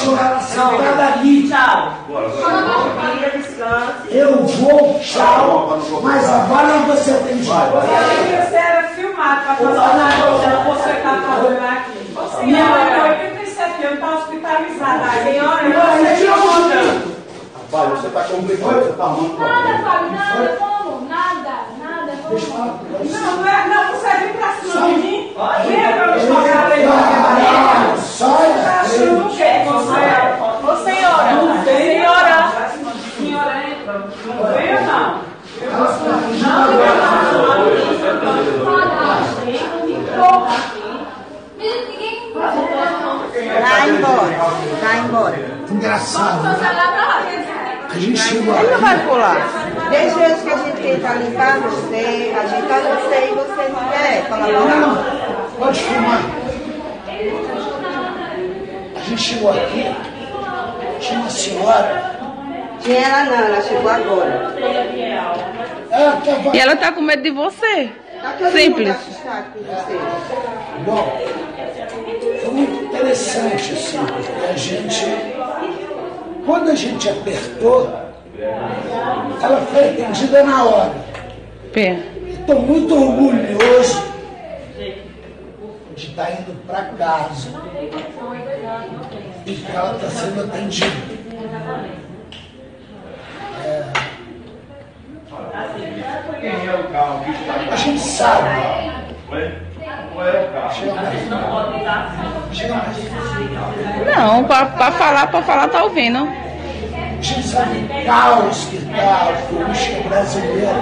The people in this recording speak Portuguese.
Chorar Tá, Davi. Tchau. Eu vou, tchau. Mas agora você tem que vai, vai. Você era filmado aqui. É 87 anos, está hospitalizada. Aí, olha, você está Fábio, você está complicado, você está muito. Nada, Fábio, nada como, nada, nada como. Vai embora, vai embora. Engraçado. A gente chegou Ele não aqui. vai pular. Desde vezes que a gente tenta limpar você, ajeitar você e você não quer colaborar. Não, pode filmar. A gente chegou aqui. Tinha uma senhora. Tinha ela não, ela chegou agora. Ela estava. E ela tá com medo de você. Tá Simples. Bom, foi muito interessante, assim, porque a gente. Quando a gente apertou, ela foi atendida na hora. Pé. Estou muito orgulhoso de estar indo para casa e que ela está sendo atendida. Quem é o carro que está A gente sabe. Qual é o carro? Não, para falar, para falar, tá ouvindo. A gente sabe o caos que está a política brasileira.